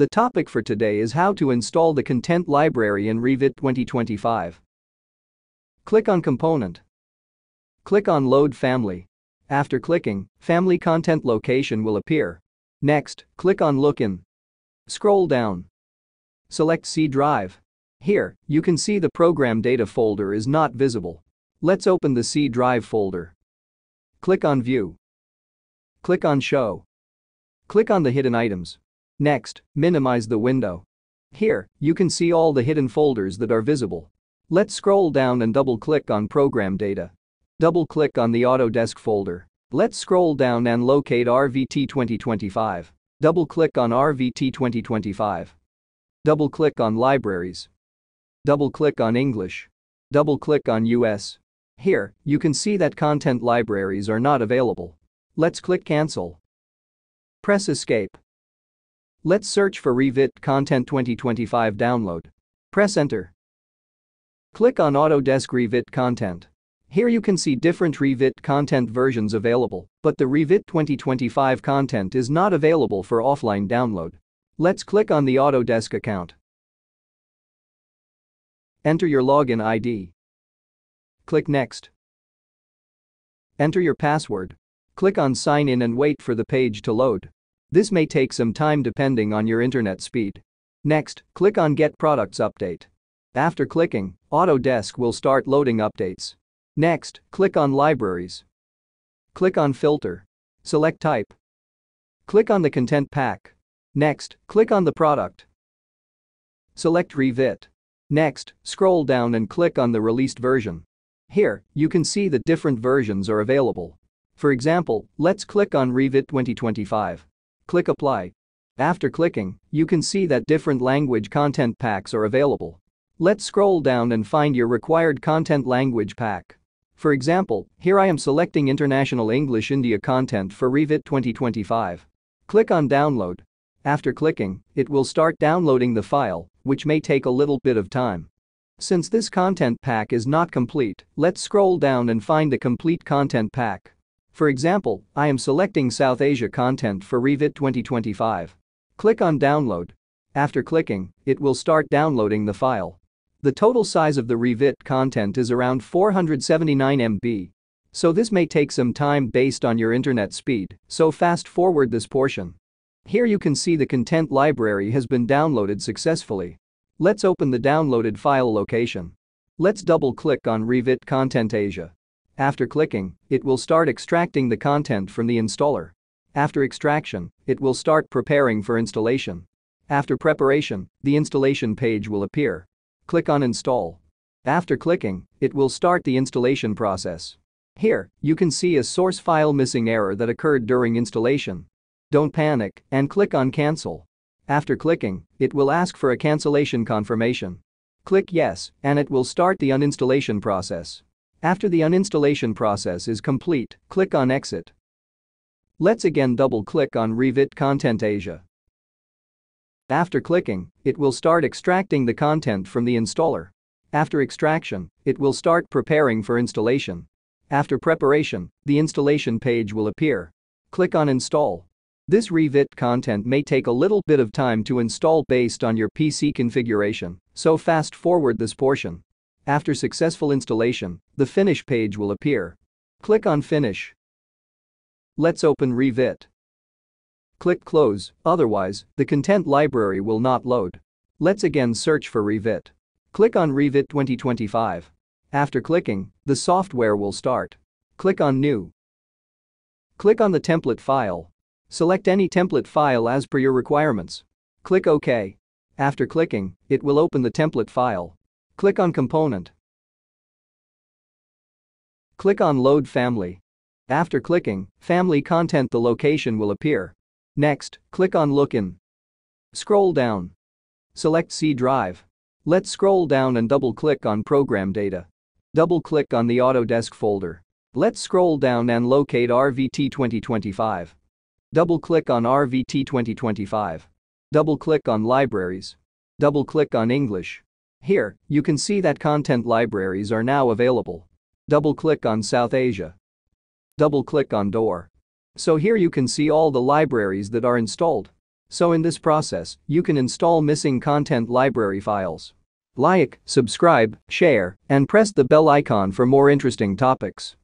The topic for today is how to install the content library in Revit 2025. Click on Component. Click on Load Family. After clicking, Family Content Location will appear. Next, click on Look In. Scroll down. Select C drive. Here, you can see the program data folder is not visible. Let's open the C drive folder. Click on View. Click on Show. Click on the hidden items. Next, minimize the window. Here, you can see all the hidden folders that are visible. Let's scroll down and double-click on Program Data. Double-click on the Autodesk folder. Let's scroll down and locate RVT 2025. Double-click on RVT 2025. Double-click on Libraries. Double-click on English. Double-click on US. Here, you can see that content libraries are not available. Let's click Cancel. Press Escape. Let's search for Revit Content 2025 download. Press Enter. Click on Autodesk Revit Content. Here you can see different Revit content versions available, but the Revit 2025 content is not available for offline download. Let's click on the Autodesk account. Enter your login ID. Click Next. Enter your password. Click on Sign in and wait for the page to load. This may take some time depending on your internet speed. Next, click on Get Products Update. After clicking, Autodesk will start loading updates. Next, click on Libraries. Click on Filter. Select Type. Click on the Content Pack. Next, click on the product. Select Revit. Next, scroll down and click on the released version. Here, you can see that different versions are available. For example, let's click on Revit 2025. Click Apply. After clicking, you can see that different language content packs are available. Let's scroll down and find your required content language pack. For example, here I am selecting International English India content for Revit 2025. Click on Download. After clicking, it will start downloading the file, which may take a little bit of time. Since this content pack is not complete, let's scroll down and find the complete content pack. For example, I am selecting South Asia content for Revit 2025. Click on Download. After clicking, it will start downloading the file. The total size of the Revit content is around 479 MB. So this may take some time based on your internet speed, so fast forward this portion. Here you can see the content library has been downloaded successfully. Let's open the downloaded file location. Let's double-click on Revit Content Asia. After clicking, it will start extracting the content from the installer. After extraction, it will start preparing for installation. After preparation, the installation page will appear. Click on Install. After clicking, it will start the installation process. Here, you can see a source file missing error that occurred during installation. Don't panic and click on Cancel. After clicking, it will ask for a cancellation confirmation. Click Yes, and it will start the uninstallation process. After the uninstallation process is complete, click on Exit. Let's again double-click on Revit Content Asia. After clicking, it will start extracting the content from the installer. After extraction, it will start preparing for installation. After preparation, the installation page will appear. Click on Install. This Revit content may take a little bit of time to install based on your PC configuration, so fast forward this portion. After successful installation, the Finish page will appear. Click on Finish. Let's open Revit. Click Close, otherwise, the content library will not load. Let's again search for Revit. Click on Revit 2025. After clicking, the software will start. Click on New. Click on the template file. Select any template file as per your requirements. Click OK. After clicking, it will open the template file. Click on Component. Click on Load Family. After clicking Family Content the location will appear. Next, click on Look In. Scroll down. Select C drive. Let's scroll down and double-click on Program Data. Double-click on the Autodesk folder. Let's scroll down and locate RVT 2025. Double-click on RVT 2025. Double-click on Libraries. Double-click on English. Here, you can see that content libraries are now available. Double-click on South Asia. Double-click on Door. So here you can see all the libraries that are installed. So in this process, you can install missing content library files. Like, subscribe, share, and press the bell icon for more interesting topics.